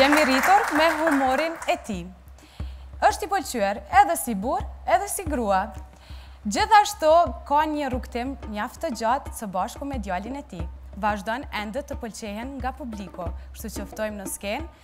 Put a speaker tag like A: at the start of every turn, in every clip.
A: Jemi rritur me humorin e tij. Është i pëlqyer edhe si burrë, edhe si grua. Gjithashtu ka një rrugëtim mjaft të gjatë së bashku me djalin e tij. Vazhdojnë ende të pëlqehen nga publiku, kështu që ftojmë në skenë.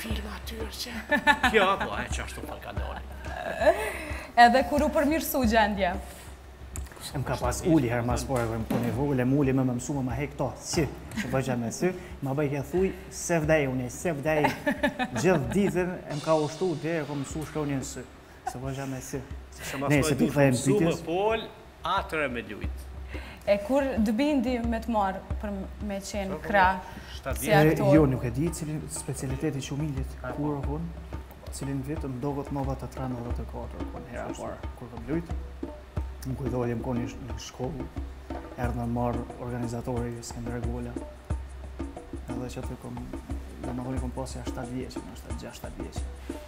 B: Filmat turq. Kjo apo e
C: që
B: ashtu për ka doli.
A: Edhe kur u përmirësu gjendja.
C: Më ka pas uli herë mas dore vërëm prej vogël e më uli me më mësu më ma hek to, si, që bëgja me sy, ma bëjk e thuj, se vdaj, unë e se vdaj, gjithë ditën më ka ushtru dhe e kom mësu shkronjën sy. Se po
B: jam
C: e
B: si.
C: Se
B: shumë
C: asë lojë
B: duke
C: më su
B: më folë, atëherë me lujtë.
A: E kur të bindi me të marrë për me qenë kra si aktor?
C: Jo, nuk e di cilin specialitet, cilin vit kur hyn, cilin vit më doket më të tretën dhe të katërt, por hera e parë, kur kom lujtë, më kujtohet kom konë në shkollë, erdh më marrë organizatori Skender Gola, edhe që të kom, dhe më honi kom pas nja 7 vjeç, në
B: 7-6
A: vjeç.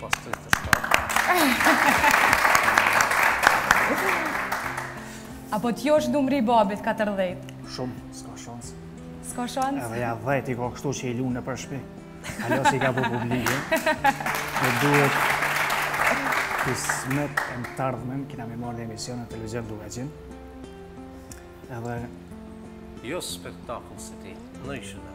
B: Pas 37.
A: Apo kjo është numri i babit 40?
C: Shumë, s'ka shans.
A: S'ka shans?
C: Edhe ajo adet e ka kështu që i lun nëpër shpi. Alo si ka bu publikë. Me duket se në të ardhmen, kina me marrë dhe emision në televizion Dukagjini. Edhe...
B: Jo spektakull si ti, në ishë dhe.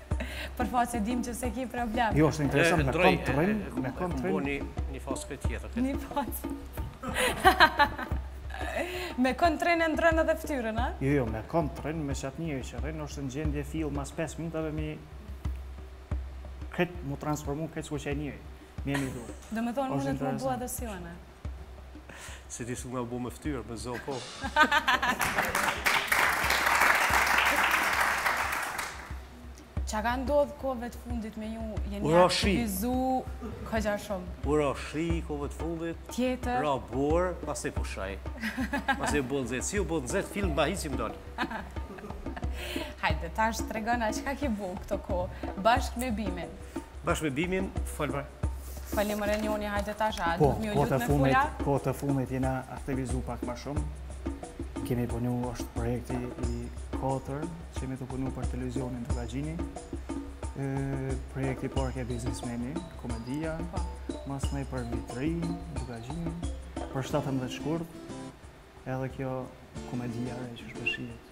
A: Për faqe dim që s'e ki problem.
C: Jo, është interesant me kon
B: të rrin,
C: me
B: kon të
C: rrin.
B: Një faqe këtë tjetër.
A: Një faqe. Me kon të rrin e ndërron edhe fytyrën, a?
C: Jo, jo, me kon të rrin, me qatë njeri që rrin, është në gjendje fill mas 5 minutave mi këtë m'u transformu krejt si qaj njeri. Mi e një duhet.
A: Do me thonë, mundet
C: m'u
A: bo edhe silene.
B: Se ti s'më ke bo me ftyrë, me zo po.
A: Çka ka ndodhë kohëve të fundit me ju, jeni aktivizu, goxha shumë.
B: O, ra shi, kohëve të fundit.
A: Tjetër.
B: O, ra borë, masnej pushoi. Masnej u bo nxehtë, si u bo nxehtë, s'un ba
A: hiç me dalë. Hajde, tash tregona, çka ke bo këto kohë, bashkë me Bimin?
B: Bashkë me Bimin, falë bërë.
A: Falim mërë njoni, hajde të asha,
C: po,
A: duhet
C: një po
A: lutë me fula.
C: Po, të fundit jena aktivizu pak ma shumë. Kemi punu, është projekti i katërt, që jemi tu punu për televizionin Dukagjini. Projekti i parë ke Biznesmeni, komedia,
A: po.
C: masnej për Vit të Ri, Dukagjini, për 17 shkurt, edhe kjo komedia e që shpeshijet.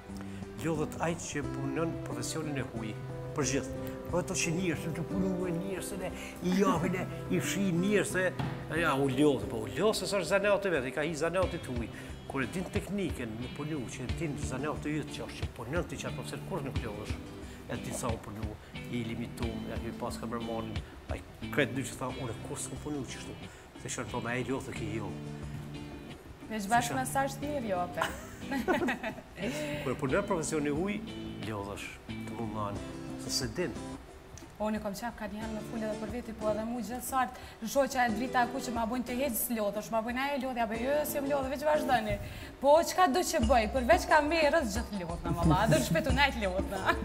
B: Lodhet ai që punon profesionin e huj, për gjithë. Për po të që njërë, se të punu e njërë, se ne i jahën e i fri njërë, se ja, u lodh, po u lodh, se s'e ka zanatin e vet, i ka hi zanat e të huj. Kur e din teknikën me punu, që e din zanat e jëtë që është që punën të qatë, kurrë nuk lodhesh, e din sa me punu, i limitum, e kemi pas kameramanin, ai krejt diçka tha, unë kurrë s'muj me punu qishtu, Se shërë thonë, e i ljothë ki jo.
A: Në që bashkë në sarë shti mirë jo, ape.
B: Kur e punon profesionin e huj, lodhesh, të mund manë, se s'e din.
A: Po unë i kom qef ka ni here me folë edhe dhe për veti, po edhe mu gjithë sa herë, n'shoqni e dikush ma bojnë të hecë lodhë, edhe ma bojnë a je lodhë, ja boj, jo, jo, s'jom lodhë, veç vazhdojmë. Po çka do që bëj, përveç ka me rëz gjithë lotna, më ma, dhe shpetu najtë lotna.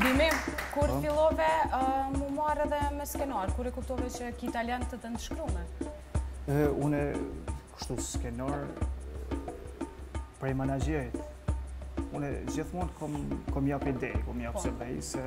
A: Bimi, kur po. fillove mu marrë edhe me skenar, kur e kuptove që ki talent edhe me
C: shkru? Une, kështu skenar, prej ma herët, une gjithmonë kom jap ide, kom jap se po. bej, se...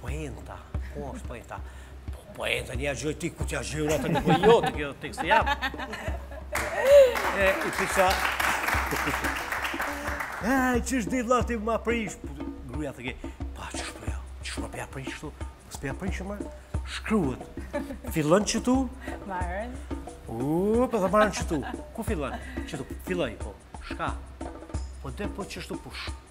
B: Poenta, po është poenta. Po, poenta, një gjë ti, ku t'ja gjë atë në pojë jotë, kjo te teksti jam. E, i të qa... E, çka është, ti krejt ma prish, gruja të ke, pa, qysh po ja, qysh po ja prish ti, s'po ja prish, e merr, shkruhet, fillon qitu,
A: maron,
B: uë, po edhe maron qitu, ku fillon, qitu, filloj, po, çka, po edhe po që është tu push,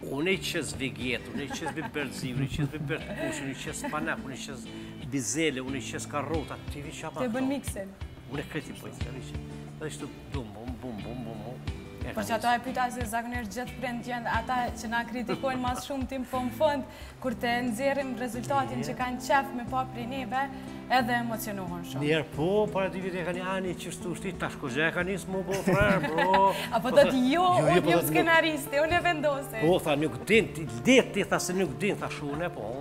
B: Unë i qes vegetë, unë i qes biber t'zi, unë i qes biber të kuq, unë i qes spanaq, unë i qes bizele, unë i qes karrota, të i vishë apatë.
A: Të i bënë miksin.
B: Unë e krejt i po, të i vishë. Dhe qishtu bum, bum, bum, bum, bum, bum.
A: Për qato e pyta se zakonisht gjithë prindët janë ata që na kritikojnë ma së shumti, po në fund, Kur të nxjerrim rezultatin që kanë qef me pa prej neve, edhe emocionohen shumë.
B: Njëherë, po, para dy vjetë e kan ni qishtu, tash goxha e ka nisë m'u bo frajer, bro.
A: A
B: po të
A: të jo,
B: jo,
A: jo
B: unë
A: jom
B: po
A: skenaristi, unë e vendosi.
B: Po, tha, nuk din, ti dit, ti tha se nuk din, tash une, po,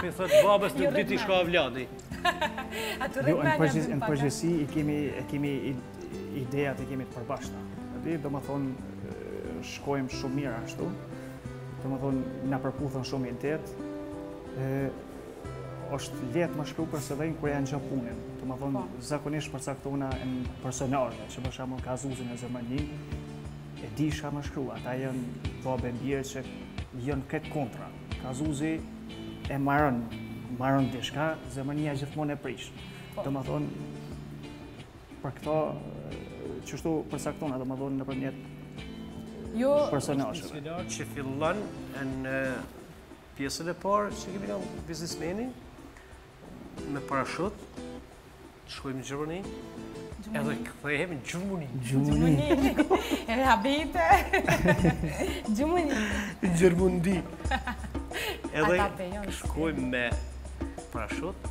B: p'i thotë babës nuk di ti çka vlan.
A: A
C: të rëtë
A: me
C: një
A: dhe
C: në përgjithësi, i kemi Idejat i kemi të përbashkëta. Edhe domethonë, shkojmë shumë mirë ashtu. Domethonë, na përputhen shumë idetë. është letë me shkru për Selën kur ja njeh punën. Domethonë,
A: po.
C: zakonisht përcaktona në personazhe, që për shembull Gazuzin e Zymerin, e di çka me shkru. Ata janë babë e bir që janë krejt kontra. Gazuzi e maron, maron diçka, Zymeri gjithmonë e prish.
A: Po.
C: Domethonë, Për këto, qeshtu përcakton atë domethënë nëpërmjet
A: jo,
C: personazheve?
B: Jo, që fillon në pjesën e parë që kemi një biznismen, me parashut, të shkojmë në Gjermani, edhe kthehemi në Gjermani.
A: Gjermani. E rabite.
B: Gjermani. Gjermani. Edhe shkojmë me parashut,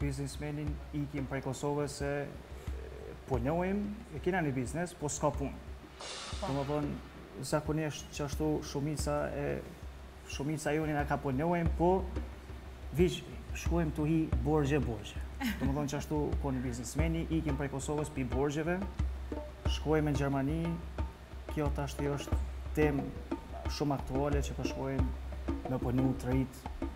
C: biznismenin ikim prej Kosovës po punojmë, e kena një biznes, po s'ka punë. Po. Domethënë, zakonisht qashtu shumica e shumica joni në ka punojmë, po vish shkojmë tu hi borxhe, borxhe. Domethënë qashtu kanë biznismeni, ikim prej Kosovës prej borxheve, shkojmë në Gjermani, Kjo tash është temë shumë aktuale që përshkojnë po me përnu të rritë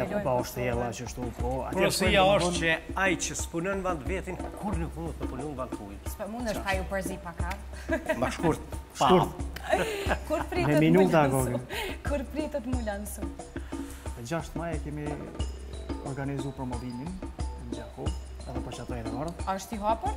C: në përpa o
A: shtela
C: që shtu po.
B: Porosia është që ai që s'punon n'vend t'vetin, kurrë nuk mund të punon n'vend të
A: huj. S'pë mund është kah ju përzi pa ka.
B: Ma shkurt,
C: shkurt.
A: Kur pritet
C: me u
A: lansu? Kur pritet me u lansu?
C: Në gjasht maj e kemi organizu promovimin në Gjakovë, edhe për qato edhe marrë.
A: A është i hapur?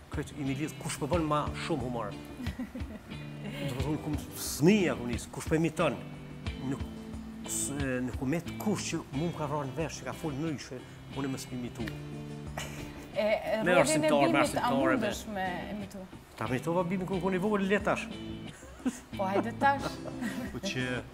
A: Këtë imitim, kush
B: po
C: bën
B: ma shumë humor? Dhe po thonë, kam fmija, kam mbesë, kush po e imiton? Nuk, nuk ka metë kush që mu më ka ra në vesh, që ka folë ndryshe, unë
A: e mos
B: me
A: imitu. E,
B: rrëdhjën e
A: Bimit, a mundesh me imitu?
B: Ta imitova Bimin, kur jam konë i vogël, le tash.
A: Po, hajde tash.
B: Po që...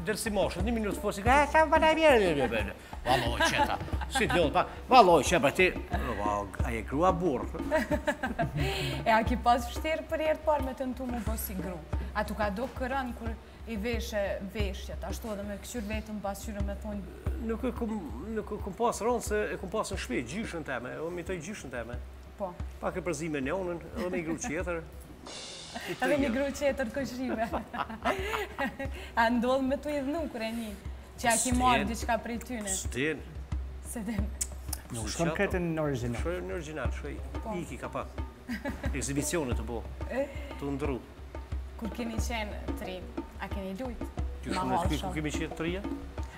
B: Ndër si moshë, një minutë po si ka, e sa më përna vjerë, një vjerë, një Valo, o qeta, si fjollë, pa, valo, o qeta, ti, valo, a je gru a burrë.
A: E a ki pas vështirë për herë t'parë domethënë ti m'u bo si gru? A t'u ka dok rëndë kur i veshe veshjet, ashtu edhe me këqyrë veten n'pasqyrë domethënë?
B: Nuk e kom, nuk e kom pas rondë se e kom pas në shpi gjyshen teme, e imitoj gjyshen teme.
A: Po.
B: Pak e përzime me nonën, edhe me ni gru tjetër,
A: Edhe një gru tjetër te kojshia. A ndodhë m'u idhnu kur e njeh, që a ki marrë diçka prej tyne.
B: Stin.
A: Se dhe...
C: Nuk shkum krejt në original.
B: Shkum në original, shkum
A: po.
B: i ki ka pak. Ekzibicionet të bo, të ndru.
A: Kur keni qenë të ri, a keni lujtë? Ty
B: shumë në shpi
A: kur
B: kemi
C: qenë
A: të ri,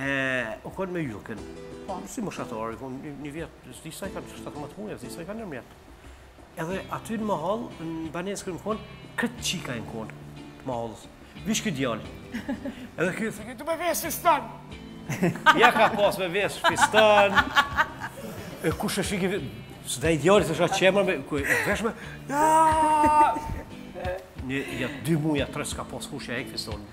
C: E, u konë
B: e Jukës.
A: Po.
B: Si më shatari, po një vjetë, s'di sa i ka 17 muj, s'di sa i ka një vjetë. Edhe aty në mahal, në banesë ku jem konë, krejt çika janë konë, të mahalës. Veç ky djalë. Edhe këtë... Se këtë me vesh fistan. Ja ka pas me vesh fistan. E kush e shikj... S'e da djalë, se shë qemër me... Ku e veshme... Një, ja, dy muja, tre, s'ka pas kush ja hek
C: fistanin.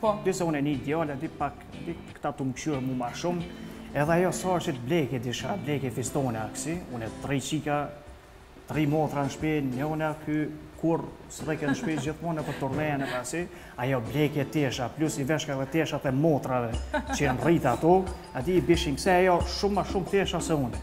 A: Po.
C: Disi unë një djalë, dy pak, dy këta tu më kqyrë mu ma shumë, edhe ajo sa herë të bleke tesha, bleke fistone a kësi, unë e tri qika, tri motra në shpi, një unë e ky, kurrë s'rrike në shpi gjithmonë nëpër turneja nëpër asi, ajo bleke tesha, plus i veshke edhe teshat e motrave që janë rritë ato, ati i bishin, kish ajo shumë ma shumë tesha se unë.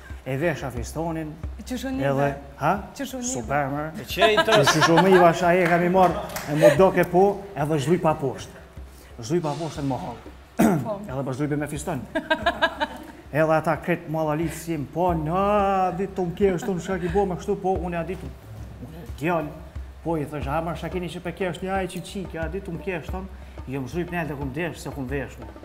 C: E vesha fistonin. E që
A: shumë një
C: dhe. Ha?
A: Që shumë një
C: Super, mërë.
B: E që e i tërë.
C: Që shumë një vasha e kam i marë. E më doke po, edhe zhdrypa poshtë. Zhdrypa poshtë në mëhallë.
A: Po.
C: Edhe po luj me fiston. Edhe ata krejt më dhe si më po, në ditë të më kje është të më shak i bo me kështu, po unë e ditë djalë. Po i thosh, hamar shakini që për kje është një ajë që qikë, a ditë të më
B: kje është
C: të më,
B: jo
A: më
B: zhluj për
A: një alë të
B: këmë
C: deshë,
A: se
C: këmë
A: veshë.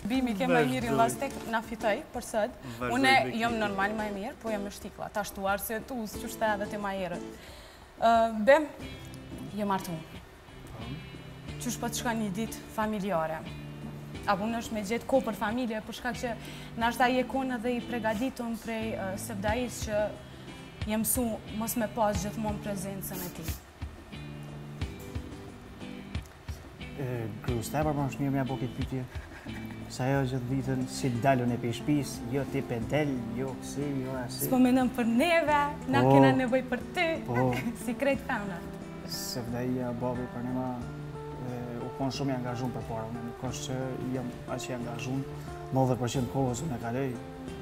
A: Bimi, ke ma
B: i
A: mirë n'lastik, na fitoj, për sët. Une, jom normal ma e mirë, po jom n'shtikla. Ta shtu arsi e tu, së që shte edhe të ma erët. Bim, jëmë artu. Qysh po të shkon një ditë familjare. A po mundesh me gjetë kohë për familje, për shkak që nashta je kon edhe i pregaditun prej Sevdais që je mësu mos me pas gjithmonë prezencën e tij.
C: Krejt së pari për më shmirë me apo këtë pytje Se ajo gjithë ditën si të dal unë prej shpisë Jo ti po del, jo kësi, jo asi
A: S'po menon për neve, na
C: po.
A: kena nevojë për ty
C: po.
A: Si krejt
C: femnat Sevdai, babi përnime u konë shumë i angazhun përpara Unë nuk është që jam aq i angazhun 90% kohës unë e kaloj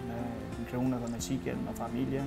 C: Me grunë edhe me qikë, me familje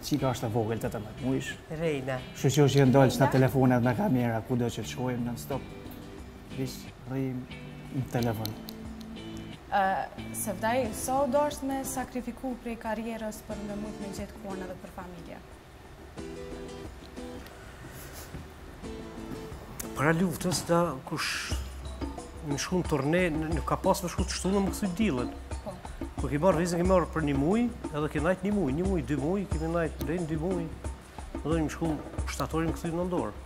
C: Qika është e vogël tetëmbëdhjetë mujsh.
B: Rejna.
C: Shyqyr që jon dalë qeta telefonat me kamera, kudo që të shkojmë non-stop. Veç rrim në telefon.
A: Sevdai, sa u dasht me sakrifiku prej karrierës për me mujtë me gjetë kohën edhe për familje?
B: Para luftës dikush me shku në turne, nuk ka pas me shku të shtunën me u kthy të
A: dielën.
B: Po. Kur ki marrë vizën, ki marrë për një mujë, edhe ki nejtë një mujë, një mujë, dy mujë, kemi nejtë deri në dy mujë. Në dojnë me shku shtatorin me u kthy në nëntor.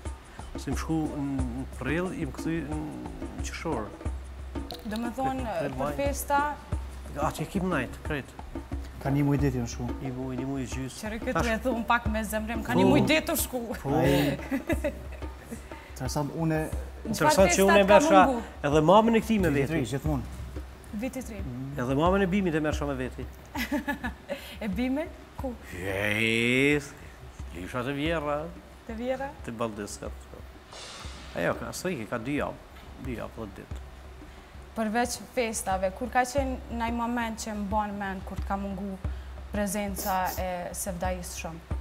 B: Si me shku në prill, e me u kthy
A: në qershor. Domethonë,
B: për
A: festa...
B: Atje i kemi nejtë, krejt.
C: Ka një muj ditë jeni shku.
B: Një muj, një muj e gjysë.
A: Qërë këtë me thumë pak me zemërim, ka një muj ditë të shku.
B: Po,
C: interesant une...
B: Interesant që une e
A: merrsha
B: edhe mamën e këtij me veti.
C: Viti tri,
A: Viti tri.
B: Edhe mamën e Bimit e merrsha me veti.
A: E Bimi ku?
B: Jejës, lisha te vjehrra.
A: Te vjehrra?
B: Te baldëza ka të shkoj. Ajo, s'rrike ka dy javë, dy javë dhetë ditë.
A: Përveç festave, kur ka qenë naj moment që mban mend kur të ka mungu prezenca e Sevdais shumë?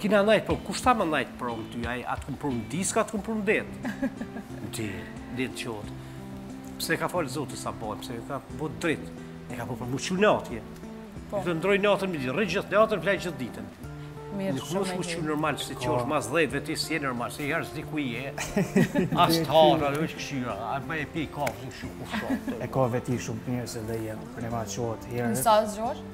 C: Kina nejtë,
A: po
B: kështu me nejtë për unë ty, a të kumë për unë diska, a të kumë për unë detë. Dhe, dhe të qotë. Pse ka falë zoti sa bojë, pse ka bo dritën, e ka po për mu çu natje.
A: Po.
B: Dhe ndroj natën me ditë, rri gjithë natën, flej gjithë ditën.
A: Mirë,
B: Nuk mun
A: me
B: shku që normal, se që është mas dhetës dhe ti si e normal, se i është diku i e. As të harë, a është këshyra, a me e pi kafë, shumë ku shumë.
C: E ka veti shumë mirë se dhe jetë, për me
A: m'çu,
C: herët.
A: Në sa
C: je zgju?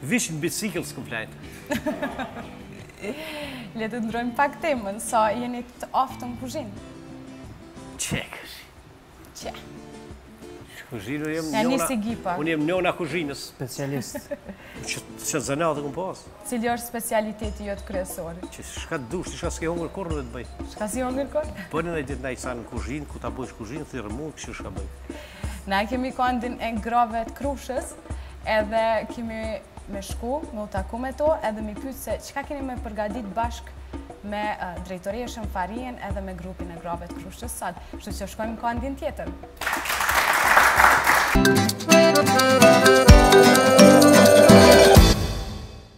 B: Veç në bicikël s'kom flejt.
A: Le të ndrojmë pak temën, sa jeni të aftë në kuzhinë.
B: Qe
A: këshi? Qe?
B: Kuzhinë, unë jem njona...
A: Ja
B: një
A: si gipa.
B: Unë jam nona e kuzhinës.
C: Specialist.
B: Qat zanat kom pasë.
A: Cili është specialiteti yt
B: kryesor? Çka të dush, shka s'ke hongër kurrë ta bëj.
A: Shka s'ke hongër kurrë?
B: Për në në ditë në i sanë në kuzhinë, ku ta bëjsh kuzhinë, thirrëm mu, kqyr shka bëj.
A: Na kemi kondin e grave të Krushës, edhe kemi me shku, me u taku me to, edhe m'i pytë se çka kemi me përgadit bashkë me drejtoreshën Fahrijen edhe me grupin e grave të Krushës sot. Kshtu që shkojmë kondin tjetër.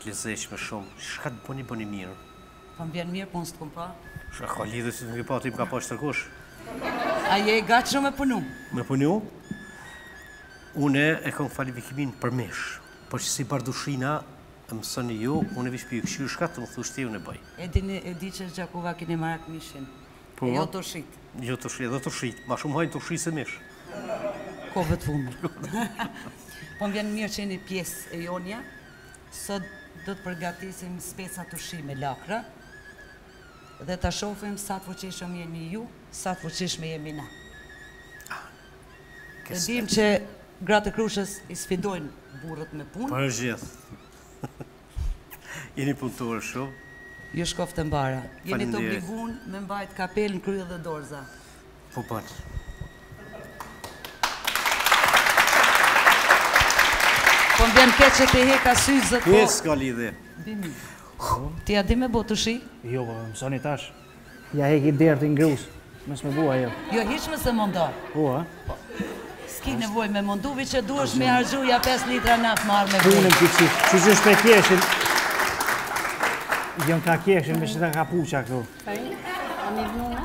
D: Të
B: lezetshme shumë. Shka po bëni, jeni mirë.
D: Po më vjen mirë po nuk të kom pa.
B: Shka ka lidhje si s'më ki pa ti, më ka pa tjetërkush.
D: A je i gatshëm me punu?
B: Me punu? Une e kam kvalifikimin për mish. Po qysh i bani turshina e m'mësoni ju, une veç po ju kqyri shka të më thush ti une bëj.
D: E di, e di që Gjakova kini marak mishin.
B: Po.
D: E jo turshit.
B: Jo turshit, edhe turshit. Ma shumë hajnë turshit se mish.
D: Kohëve të fundit. Po më vjen mirë që jeni pjesë e jonja. Sot do të përgatisim speca turshi me lakra dhe të shofim sa të fuqishëm jeni ju, sa të fuqishme jemi ne. E dimë që gratë e Krushës i sfidojnë burrat me punë.
B: Për gjithë. Jeni punëtorë shumë.
D: Ju shkoftë mbara. Jeni të obliguar me mbajtë kapelën në krye dhe dorëza.
B: Po paç.
D: Po më bjen keq që t'i hjeka syzat. Po
B: s'ka lidhje.
D: Bimi. Ti a di me bo turshi?
C: Jo, po më mësoni tash. Ja heki dertin grus. Me më bo ajo. Jo,
D: hiç mos e mundo.
C: Po, a? Po.
D: S'ki nevoj m'u mundu, veç duhesh me harxhu, ja 5 litra naftë me ardhë me
C: ble.
D: Punën
C: për që, që që është për kjeshin. Jënë ka kjeshin, me që ta ka puqa këtu.
B: Pa i, a
E: mi
F: vnuna?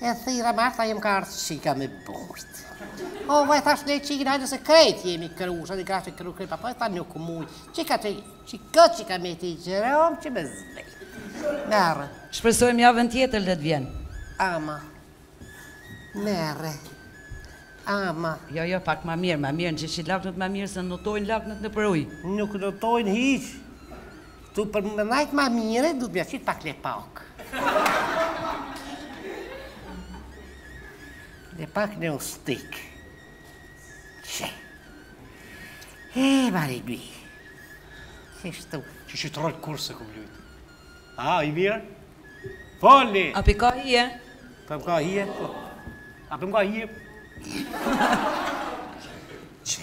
F: E thirra Marta jem ka ardhë qika me burrt. O, vaj thash ne qikin hajde se krejt jemi kru, shë një grashë kru kru, pa po e tha nuk muj, qika që, qika qika me ti gjermon që me zbej. Merë.
D: Shpresojmë javën tjetër le të vjen.
F: Ama. Merë. Ama.
D: Jo, jo, pak ma mirë, ma mirë, në qeshi lakët ma mirë, se notojnë lakt nëpër ujë.
F: Nuk notojnë hiç. Këtu për me nejt ma mirë, duhet me ja qitë pak lepak. Lepak në ustik. Qe. E, baj bërji. Qe shtu. Që që të rojtë kur se kem lujtë. A, i mirë? Foli!
D: A
F: po m'ka hije? Po m'ka hije? A
D: po
A: m'ka
F: hije?
A: Qe.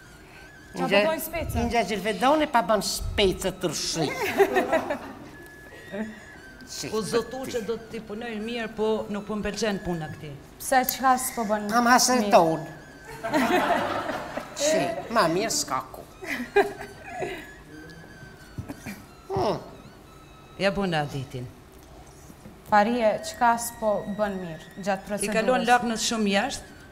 A: Qa
F: po
A: bojnë speca?
F: Inja Gjelvedoni po ban speca turshi.
D: O zotu që do t'i punoj mirë, po nuk po më pëlqen puna këti.
A: Pse qka s'po bën
F: mirë? Kam hasër e tonë. Qi, ma mirë s'ka ku. Hmm.
D: Ja bu në
A: aditin. Fahrije, qka s'po bën mirë gjatë procedurës?
D: I kalon lakën shumë jashtë,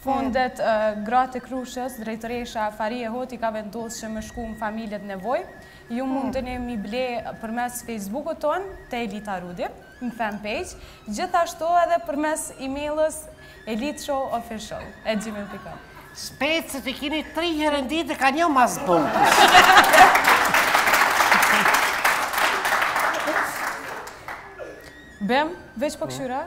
A: Fondet, Gratë e Krushës, Drejtoresha Fahrije Hoti ka vendosë që me shku në familjet në nevojë. Ju mundeni mi ble përmes Fejsbukut tonë, te Elita Rudi, në Fan Page, gjithashtu edhe përmes emailës elitshowofficial at gmail pikë kom.
B: Specat i kini tri herë në ditë edhe ka një mas bukës.
A: Bem, veç po kqyra.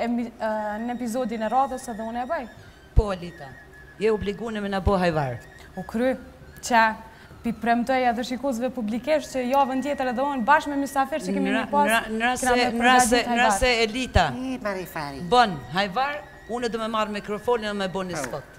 A: Në epizodin e radhës edhe unë e bëj.
D: Po Elita, je e obligune me na bo hajvar.
A: U kry, qe, pi premtoj edhe shikuesve publikisht që javën tjetër edhe unë bashkë me mysafir që kemi me pas kena me
D: pregadit
A: hajvar.
B: Nrase Elita
D: bon hajvar, unë do me marr mikrofonin edhe me bo një spot.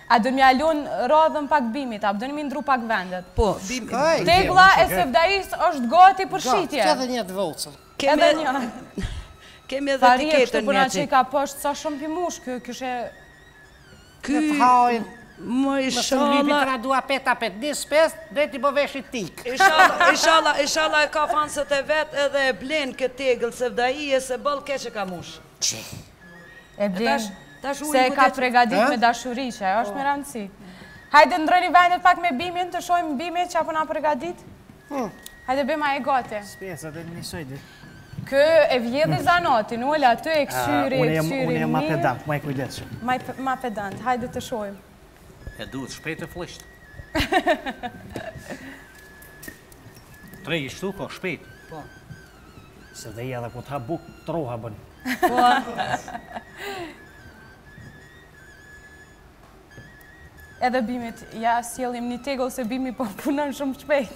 A: A do m'ja lon radhën pak Bimit, a doni mi ndrru pak vendet?
D: Po,
B: Bimit.
A: Tegla e Sevdaisë është gati për shitje.
B: Gati, ke dhe një të
D: vogcël.
A: Edhe një.
D: Kemi edhe ti
A: ketën
D: një aty.
A: Ka poshtë sa shumë pi mush, kjo këshe... Ky...
B: Në të hajn.
D: Më
B: i shala... Më shumë
D: lypet
B: radu petë a petë, një spec, dhe ti bo vesh i tik.
D: Ishalla, ishalla, ishalla e ka fansët e vet edhe e blen këtë teglë, se dajsë, se boll keq e ka mush.
B: Qe,
A: E
D: din,
A: se
D: e
A: ka pregadit me dashuri që ajo është me rëndësi. Hajde ndrroni vendet pak me Bimin, të shohim Bimi qa po na pregadit. Hmm. Hajde Bim, a je gati.
C: Speca edhe një soj
A: di. Ke e vjedhe zanatin, ullë aty e kqyri,
C: e kqyri
A: mi.
C: Unë jam ma pedant, ma e kujdeshëm.
A: Ma pedant, hajde të shohim.
B: E duhet shpejt e fillisht. Tre i shtu, po shpejt.
D: Po.
C: Se dhe i edhe ku t'han buk, troha bon.
D: Po.
A: Edhe bimit, ja sjellim një tegull se bimi po punon shumë shpejt.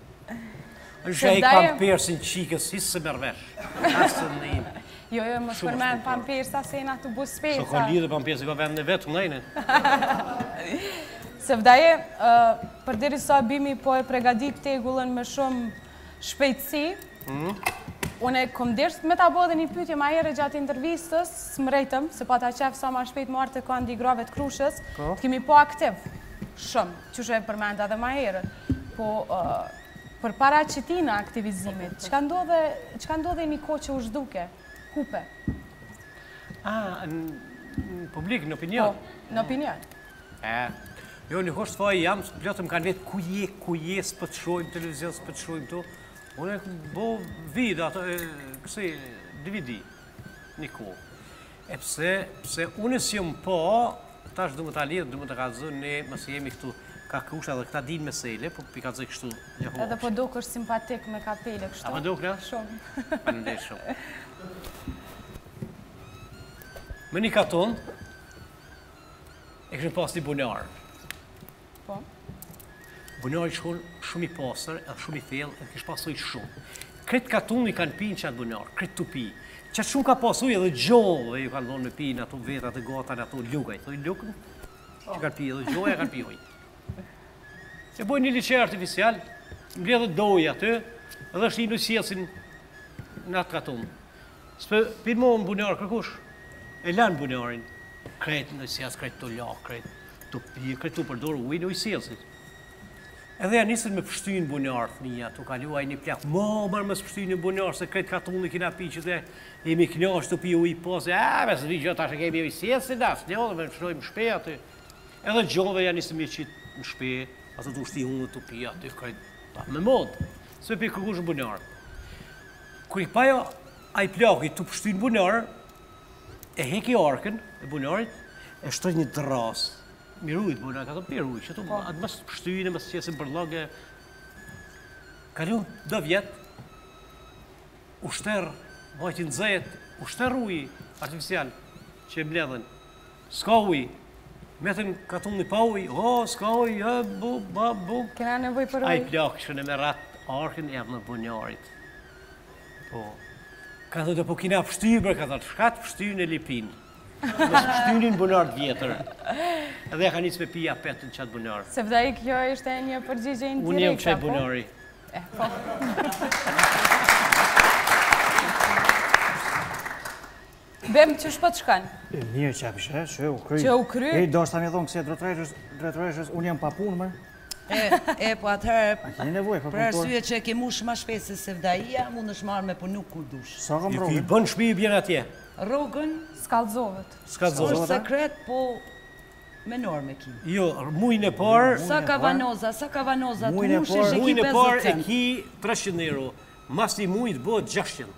B: Shka i kam persin qikës, hiç se merr vesh. As në imë.
A: Jo, jo, më shpërme
B: në
A: pam persa, se jena të busë
B: pesa. S'ka lidhje pam persi, ka vend në vetë, më
A: nëjne. Sevdaje, përderisa bimi po e pregatit tegullën me shumë shpejtësi, mhm. une kom dëshirë me ta bo dhe një pytje ma heret gjatë intervistës, së më rejtëm, se pa ta qefë sa ma shpejt merr t'kan, ti grave të Krushës, po. të kemi po aktiv, shumë. Qysh e përmenda dhe ma herët, po për para qëtij aktivizimit, çka ndodhi, çka ndodhi një kohë që u zhduke, hupe?
B: A, në publik, në opinion?
A: Po, në opinion.
B: E, jo, një kohë shtu jam, plot m'kanë vetë, ku je, ku je, s'po t'shohim, televizion s'po t'shohim ktu, unë e bo video, ato, kësi, DVD, një kohë. E pse, pse unë si jëmë po, tash du me ta lidhë, du me të kallzu, ne me si jemi këtu, ka Krusha dhe këta dinë mesele, po pi kallzoj kështu një hoqë.
A: Edhe po dokesh simpatik me kapele kështu.
B: A po dokna?
A: Shumë.
B: Faleminderit shumë. Më një katun, e kish pas një bunar.
A: Po.
B: Bunari ish kon shumë i pastër, edhe shumë i thellë, edhe kish pas uj shumë. Krejt katuni kanë pi n'qat bunar, krejt tu pi. Qaq shumë ka pas uj edhe gjove, ju kanë dhonë me pi n', ato vetë, ato gata, ato luka, i thojn lukën, po. që kanë pi edhe gjoja, e kanë pi ujë. E bojn një liqe artificial, mbledhet do uj aty, edhe e shtin ujësjellsin në atë katun. S'po pin mo në bunar kërkush. E lanë bunarin. Krejt ja nisin, krejt tu la, krejt tu pi, krejt tu përdorë ujin e ujësjellësit. Edhe ja nisën me pështy në bunar, fëmija, tu kalu aj një plakë, mos more me pështy në bunar, se krejt katuni kina pi qëtu e jemi knaq tu pi ujë t'pastër, e, me së një gjë, tash kemi ujësjellësin, da, s'lodh, me na lshojnë shpe aty. Edhe gjove ja nisën me qitë në shpe, atë të ushti unë të pi aty, krejt, ta, me modë, s'pi kërkush në bunar. Kur i pa ai plaki tu pshtyn bunar, e heki orkën e bunarit, e shtoi një dërrasë. Mir ujt bunar, ka thënë pi ujë, që tu atë mos të pshtyjnë, mos të qesin bërllog e Kalon do vjet, u shter, vakti nxehet, u shter uji artificial që e mbledhën. S'ka ujë. Met katuni pa ujë. O, s'ka ujë, o, bu, ba, bu.
A: Kena nevoj për ujë.
B: Ai plak shkon me ratë arkin e jabë në bunarit. Po. Ka thonë, po kina pështy, bre, ka thonë, shka të pështyjnë në lipinë. Nëse pështyjnë bunart e vjetër. Edhe ia ka nisë me pi apet në qat
A: bunar. Sevdaje kjo ishte një përgjigje indirekte, po?
B: Unë jam qaj bunari.
A: Eh, po. Bim, qysh po t'shkon?
C: E mirë qe pëshë, eh, qe u kry.
A: Qe u kry.
C: E, deshta me i thonë kësaj drejtoreshës, drejtoreshës, unë jam pa punë, more.
D: E, e, po atëherë,
C: për
D: arsye që e ke mush ma shpejt se Sevdaja, munesh me ardhë me punu kur dush.
C: Sa kam
B: rogën?
C: I
B: bën shpi i bjen atje.
A: Rogën?
B: S'kallzohet.
D: S'kallzohet,
B: Osht
D: sekret, po me normë e ki.
B: Jo, mujin e parë...
D: Sa kavanoza, sa kavanoza t'i
C: mushësh e ki
D: 50 cent.
B: Mujin e parë e ki 300 euro, mas një
D: muji të
A: bëhet 600.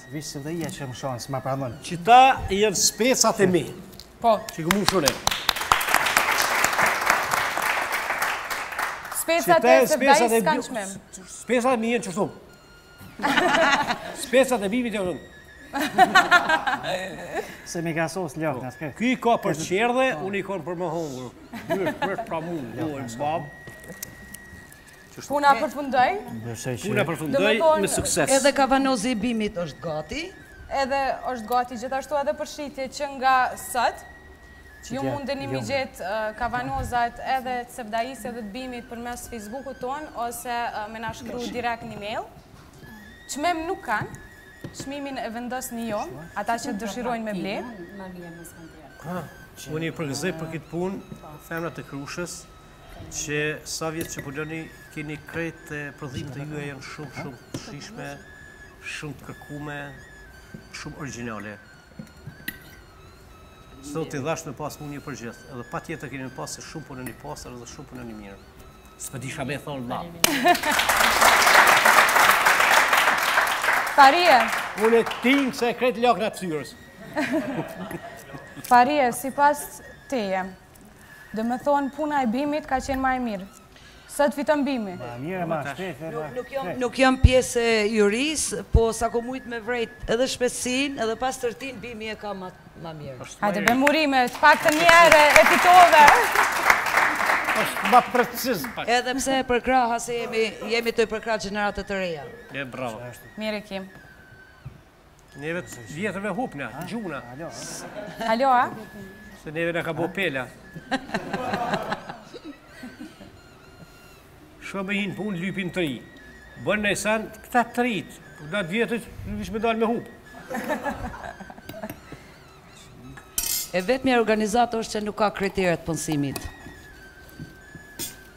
C: Vishë dhe ija qe me shanë, s'ma pranojnë.
B: Qita janë specat e mi.
A: Po.
B: Që këmë shune.
A: Specat e Sevdajes s'kanë çmim.
B: Specat e mi janë që shumë. Specat e Bimit e rëmë.
C: Se me ka sos lëk, në s'ke.
B: Ky i ka për qerdhe, unë i kom për me hongër. Ky është për pra mund, duhe, babë.
A: Puna
C: përfundoi.
B: Puna përfundoi
A: me
B: sukses.
D: Edhe kavanozi i Bimit është gati.
A: Edhe është gati gjithashtu edhe për shitje që nga sot. Ju mundeni me
C: i
A: gjetë kavanozat edhe të Sevdajes edhe të Bimit përmes Facebookut tonë, ose me na shkru direkt në mail. Çmim nuk kanë, çmimin e vendosni ju, ata që dëshirojnë me ble.
B: Unë i përgëzoj për këtë punë, femrat e Krushës, Që sa vjetë që punoni, keni krejt prodhimet e juve janë shumë, shumë të shijshme, shumë të kërkume, shumë originale. Zoti dhashtë me pasë mundësi përgjithë, edhe patjetër keni me pasë se shumë punoni pastër edhe shumë punoni mirë. S'po di shka me thonë ma.
A: Fahrije.
B: Unë e di se krejt lakrat e
A: syrës. Fahrije, sipas teje, Domethonë puna e Bimit ka qenë ma e mirë. Sot fiton Bimi.
C: Ma e mirë e ma e shpejtë e
D: ma e shpejtë. Nuk jam pjesë e jurisë, po sa kom mujt me vrejt edhe shpejtësinë edhe pastërtinë Bimi e ka ma mirë.
A: Hajde Bim urime, të paktën një herë e fitove.
B: Është ma preciz pak.
D: Edhe pse e përkraha se jemi tu i përkrahë gjeneratat e reja.
B: E bravo.
A: Mirë e kimë.
B: Neve të vjetërve hupna, gjuna.
A: Halo, a?
B: Se neve na ka bo pela. Shko me hi n'punë, lypin të ri. Bon nesa, këta të rit. Për ne të vjetër, na vish me dalë me hupë.
D: E vetmja organizatë është që nuk ka kriteret
C: e
D: punsimit.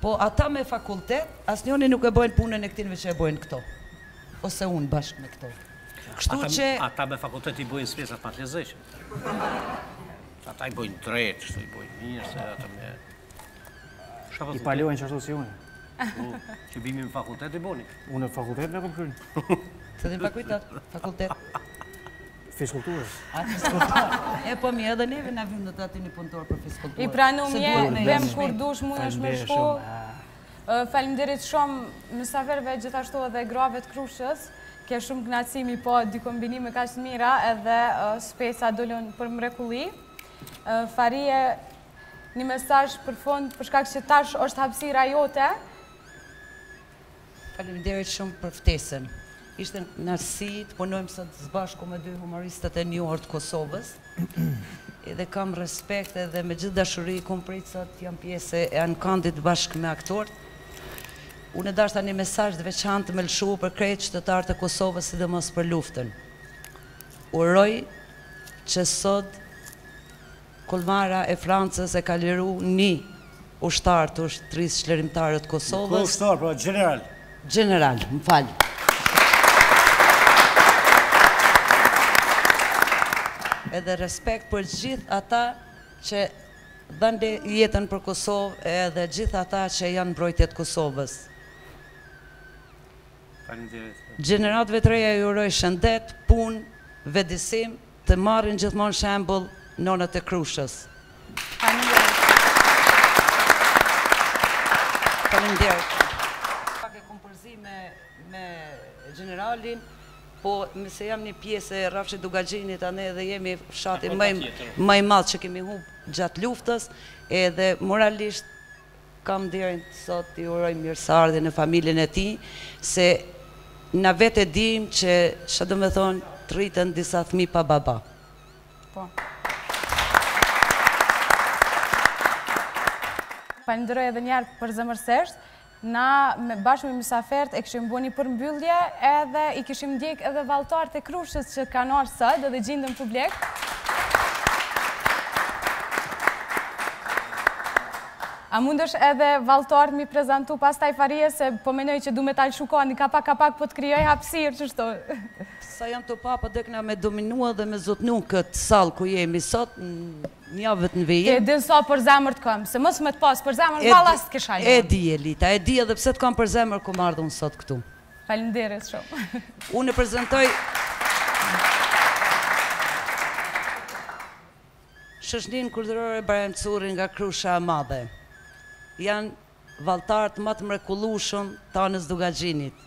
C: Po
D: ata me fakultet asnjoni nuk e bojn punen e ktinve që e bojn kto ose un bashk me kto
B: kshtu
D: qe.
B: Ata me fakultet i bojn specat ma t'lezetshëm se ata i bojn drejt kshtu i bojn mir se ata me Çka
C: po thua ti? I palojn qashtu si unë.
B: Po që bimi me fakultet i bojnë.
C: Unë fakultetin e kom kry.
D: Të din pa kujt fakultet.
C: Fiskulturës.
D: A fiskulturës? E po mi edhe neve na vyn edhe aty një punëtor për fiskulturës.
A: I
D: pranum
A: je,
D: vjen
A: kur dush munesh me shku. Falimderit shumë, mysafirve gjithashtu edhe grave t'Krushës, ke shumë knaqsi po dy kombinime kaq të mira edhe specat dulën për mrekulli. Fahrije, një mesazh për fund, për shkak se tash është hapsira jote,
D: Faleminderit shumë për ftesën. Ishte kënaqësi të punojmë sot së bashku me dy humoristët e njohur të Kosovës. Edhe kam respekt edhe me gjithë dashuri kom prit sot të jam pjesë e Ankandit bashkë me aktorët. Unë dashta një mesazh të veçantë me lëshu për krejt qytetarët e Kosovës sidomos për luftën. Uroj që sot Kolmari i Francës e ka liru ni ushtar të ushtrisë çlirimtare të Kosovës.
B: Nuk ushtar, po gjeneral.
D: Gjeneral, më fal. Edhe respekt për gjithë ata që dhanë jetën për Kosovë edhe gjithë ata që janë n'mbrojtje të Kosovës.
B: Faleminderit.
D: Gjeneratave të reja ju uroj shëndet, punë, vetëdijesim. Të marrin gjithmonë shembull nonat e Krushës.
A: Faleminderit.
D: Pak e kom përzi me me gjeneralin, po meqë se jam një pjesë e Rrafshit Dugagjinit a ne edhe jemi fshati më ma i madh që kemi hup gjatë luftës, edhe moralisht Kam nderin sot t'i uroj mirëseardhje në familjen e tij se na vet e dimë që çka do me thon të rriten disa fëmijë pa baba.
A: Falënderoj edhe njëherë përzemërsisht. Na bashkë me mysafirët e kishim bo një përmbyllje edhe i kishim ndjek edhe valltart e Krushës që kanë ardhë sot edhe gjinden n'publik. A mundesh edhe valltarët me i prezantu pastaj Fahrije se po menoj që du me ta lëshu ka pak ka pak po të krijoj hapësirë qështu.
D: Se jam tu pa po dhe kënaq me dominu dhe me zotnu këtë sallë ku jemi sot, nja vetë në vijim.
A: Ti e din sa për zemër të kam, se mos me të pas për zemër, vallahi
D: s'të
A: kisha lënë.
D: E di Elita, e di edhe pse të kam për zemër kom ardhë unë sot këtu.
A: Faleminderit shumë.
D: Unë e prezantoj... Shoqninë Kulturore Bajram Curri nga Krusha e Madhe janë valltarët ma të mrekullueshëm t'anës
G: Dukagjinit.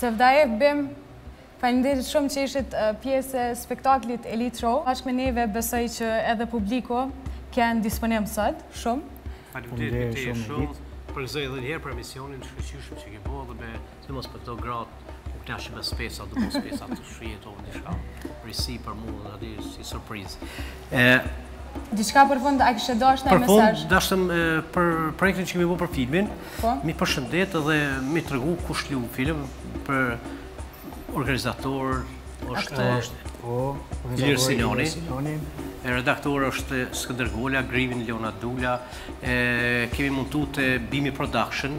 G: Sevda
A: e Bim, faleminderit shumë që ishit pjesë e spektaklit Elita Show. Bashkë me neve besoj që edhe publiku kem disponim sot shumë.
B: Faleminderit
C: shumë.
B: Përgëzoj edhe një herë për emisionin e shkëlqyeshëm që ke bërë dhe me Sidomos për këto gratë, u knaqë me pjesën, sidomos pjesa e Fahrijes o një shkathtësi, risi për mu dhe ajo si surpriz. E,
A: Diçka për fund, a kishit dasht një mesazh?
B: Për fund, deshta për projektin që kemi bu për filmin,
A: po?
B: me i përshëndet dhe me tregu kush lun n'film për organizator, është
C: po,
B: Ilir Sinani, redaktor është Skënder Gola, grimin Leonard Dula, e kemi montu te Bimi Production,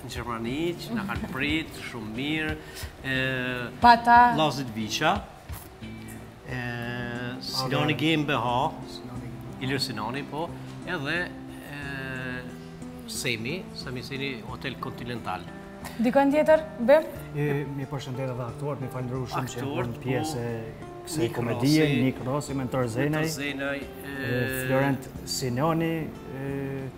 B: në Gjermani, që na kanë prit, shumë mirë. Pa
A: ta...
B: Lazit Vica, Sinani GmbH, Ilir Sinani, po, edhe Semi, Semi Sini, Hotel Continental.
A: Dikon tjetër, Bim?
C: Me i përshëndet edhe aktorët, me i falënderu shumë që
B: u
C: banë po, pjesë e kësaj komedie, Nik Rossi, Mentor Zenaj, Florent
A: Sinani,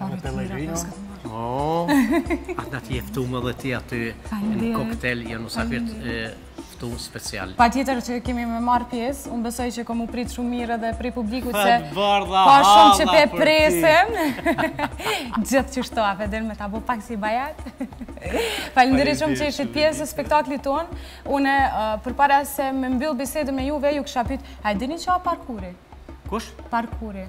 A: Fare të tira për
B: së këtë marrë. O, atë natë je e ftume dhe ti aty në koktel, janë musafirët e ftum
A: special. Patjetër që kemi me marrë pjesë, unë besoj që ka m'u pritë shumë mirë dhe prej publikut se ka shumë që
B: po e
A: presim. Gjithë qështu a, veç del me ta bo pak si bajat. Faleminderit shumë që ishit pjesë e spektaklit tonë. Unë, përpara se me mbyllë bisedën me juve, ju kisha pytë, a e dini çka a parkuri?
B: Kush?
A: Parkuri.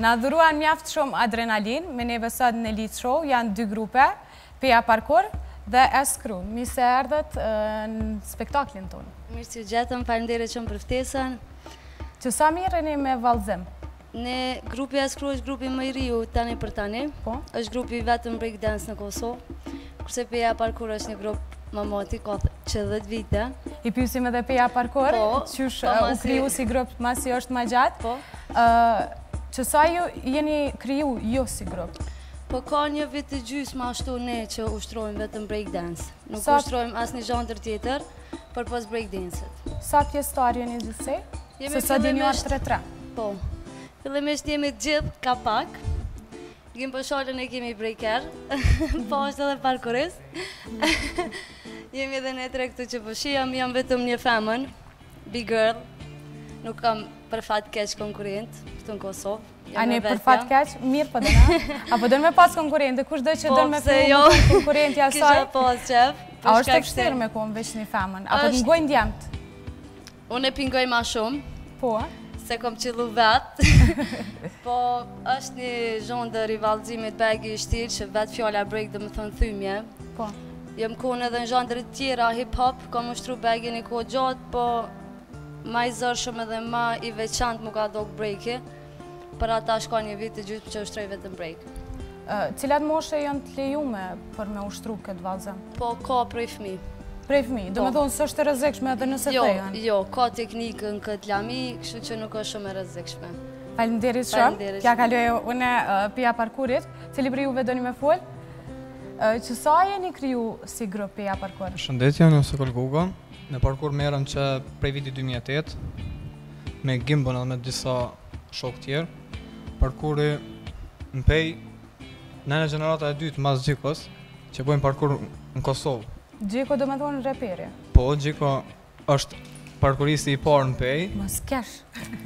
A: Na dhuruan mjaft shumë adrenalinë, me neve sot në Elita Show janë dy grupe, Pea Parkour dhe S Crew. Mirë se erdhët në spektaklin tonë.
H: Mirë se ju gjetëm, faleminderit shumë për ftesën.
A: Qe sa merreni me vallëzim?
H: Ne, grupi S Crew është grupi më i riu tani për tani.
A: Po.
H: Është grupi i vetëm breakdance në Kosovë, kurse Pea Parkour është një grup Më moti ka që dhetë vite.
A: I pysim edhe Peja Parkour,
H: po,
A: qysh
H: po,
A: u kriju si grup, masi është ma gjatë.
H: Po.
A: Që sa ju jeni kriju ju si grup?
H: Po ka një vit e gjysë ma ashtu ne që ushtrojmë vetëm breakdance. Nuk ushtrojmë asnjë zhanër tjetër përpos breakdance-it.
A: Sa pjestarë jeni gjithsej? Se sa di ni
H: herë
A: tre tre.
H: Po. Fillemisht jemi gjithë kapak. Gjim Përshalën e kemi breaker, po është edhe parkurist. Jemi edhe ne tre këtu që pëshijam, po jam vetëm një femër, b-girl. Nuk kam për fatë keqë konkurent, këtu në Kosovë.
A: A
H: nuk
A: për fat keq, mirë po dëna. A po don me pas konkurente, qysh the që
H: po
A: don me fillu
H: jo.
A: me pas
H: konkurente
A: asaj?
H: Kisha pas qef.
A: A është e vështirë me kon veç një femër? A po
H: të
A: ngojnë djemt?
H: Unë e p'i ngoj ma shumë.
A: Po, a?
H: Se kom qëllu vetë. po, është një zhanër i vallëzimit bajagi i shtirë që vetë fjala break domethënë thyerje.
A: Po.
H: Jom kon edhe në zhanre tjera hip-hop, kom ushtru bajagi një kohë gjatë, po ma i zorshëm edhe ma i veçantë më ka dokë break-i. Për ata ka një vit e gjysë që ushtroj vetëm
A: brejk. Cilat mosha janë të lejume për me ushtru këtë vallëzim?
H: Po, ka prej fmi.
A: Prej fmi, do me po. thonë s'është e rrezikshme edhe nëse të jo, janë?
H: Jo, ka teknikë në këtë lami, kështu që nuk është shumë e rrezikshme. Faleminderit shumë,
A: t'ia kaloj unë Peja Parkurit, cili prej juve don me fol. Që sa jeni kriju si grup Peja Parkur?
I: Përshëndetje, unë jom Sokol Gugo, me parkur merrem që prej vitit 2008, me Gjimën edhe me disa shokë tjerë, parkuri në Pejë, ne jem gjenerata e dytë mas Gjikos, që bojmë parkur në Kosovë.
A: Gjiko do me thonë ne reperi?
I: Po, Gjiko është parkuristi i parë në Pejë.
A: Mos kesh!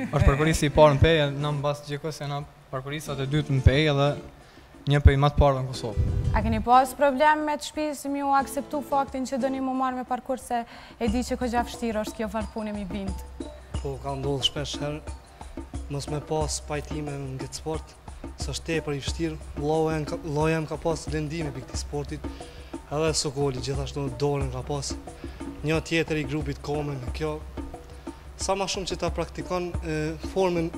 I: është parkuristi i parë në Pejë, e ne mbas Gjikos jem... Parkuristat e dytë në Pejë dhe në Pejë ma të parë dhe në Kosovë.
A: A keni pas problem me të shpisë me ju akceptu faktin që doni m'u marrë me parkur se e di që goxha vështirë është kjo farë punë mi bindë?
J: Po, ka ndodhë shpesh herë, mos me pas pajtime në këtë sport, se është tepër i vështirë, Loja m' ka pas lëndime prej këti sportit, edhe Sokoli, gjithashtu në dorën ka pas një tjetër i grupit komën, kjo sa ma shumë që e praktikon formën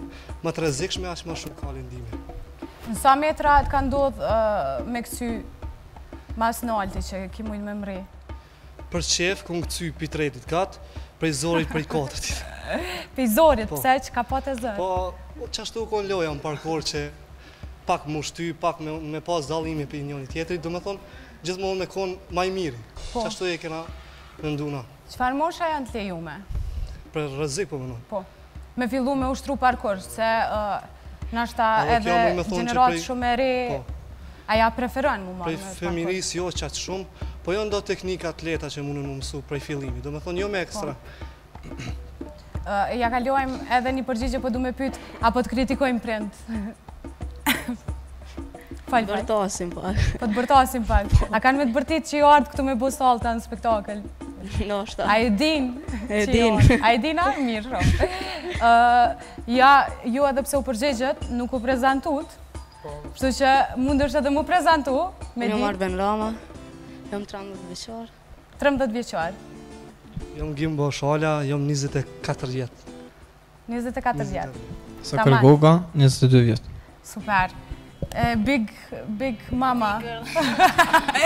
J: Më të rrezikshme aq më shumë ka lëndime.
A: Nga sa metra të ka ndodh me këcy ma së nalti që ki mujt me mri?
J: Për qef, kom këcy pi tretit kat, prej zorit prej katërtit.
A: Pi zorit,
J: po.
A: pse çka pate zor?
J: Po, qashtu u kon loja në parkur që pak me shty, pak me pas dallim prej njëri-tjetrit, do me thonë, gjithmonë me konë ma i miri.
A: Po.
J: Qashtu e kena mendu na.
A: Çfarë mosha janë të lejume?
J: Për rrezik po menon.
A: Po. Me fillu me ushtru parkur, se nashta
J: edhe
A: gjenerat shumë e re,
J: po.
A: a e preferon mu marrë me parkur?
J: Prej fëminisë jo qaq shumë, po janë do teknika t'leta që mundën mu mësu prej fillimi, do me thonë jo me ekstra.
A: Po. E ja kalojmë edhe një përgjigje, po du me pyt, a po të kritikojnë prindt? Falë, falë.
K: Bërtasim pak.
A: Po të bërtasin pak. A kanë me të bërtit që ki ardhë këtu me bo salta në spektakl?
K: Nashta.
A: A e din?
K: E din.
A: A e din, a e mirë, shumë. Ja, ju edhe pse u përgjigjet, nuk u prezentut. Po. Shtu që mund është edhe mu prezentu.
K: Unë jam Arben Rama, jam 13 vjeçar.
A: 13 vjeçar.
J: Jom Gimbo Shala, jom 24 vjet.
A: 24 vjet.
I: Sakër Goga, 22 vjet.
A: Super. Big, big mama.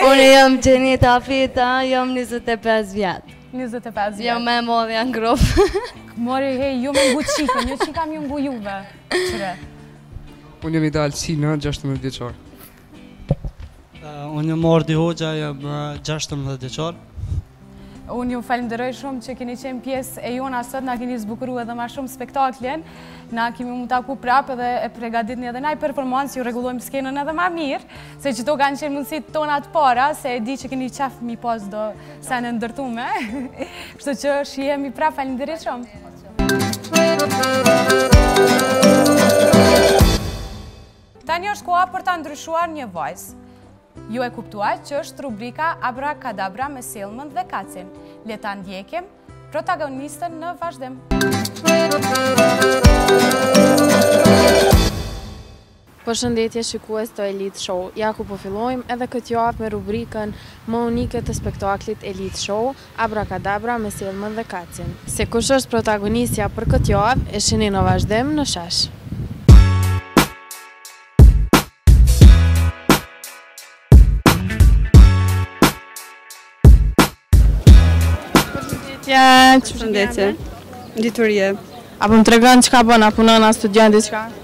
H: Unë jom Gjenita Fita, jom 25 vjet.
A: 25
H: vjet.
A: Jom
H: ma e modhja në grup.
A: Mori, hej, ju me ngu qikën, ju qika me ju ngu juve. Qire.
L: Unë jom i dalë qina, 16 vjeçar.
M: Unë jam Ardi Hoxha, jam 16 vjeçar.
A: Unë ju falenderoj shumë që keni qenë pjesë e jona sot, na keni zbukuru edhe ma shumë spektaklin, na kemi mu taku prapë edhe e pregaditni edhe naj performancë, ju rregullojmë skenën edhe ma mirë, se qëto kanë qenë mundësitë tona para, se e di që keni qef mi pas do sene ndërtume, kështu që shihemi prapë, faleminderit shumë. Tani është koha për ta ndryshuar një vajzë. Ju e kuptuat që është rubrika Abra Kadabra me Selmën dhe Kacin. Le ta ndjekim protagonistën në vazhdim.
N: Përshëndetje shikues të Elite Show. Ja ku po fillojmë edhe këtë javë me rubrikën më unike të spektaklit Elite Show, Abra Kadabra me Selmën dhe Kacin. Se kush është protagonistja për këtë javë e shihni në vazhdim në shesh. Përshëndetje.
K: Përshëndetje. Diturje.
N: A po më tregon çka bën, a punon, a studion diçka?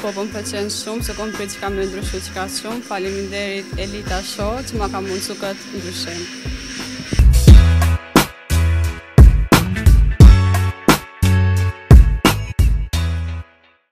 K: Po, po më pëlqen shumë, se kom prit që kam me ndryshu diçka shumë, faleminderit Elita Show që ma ka mundësu këtë ndryshim.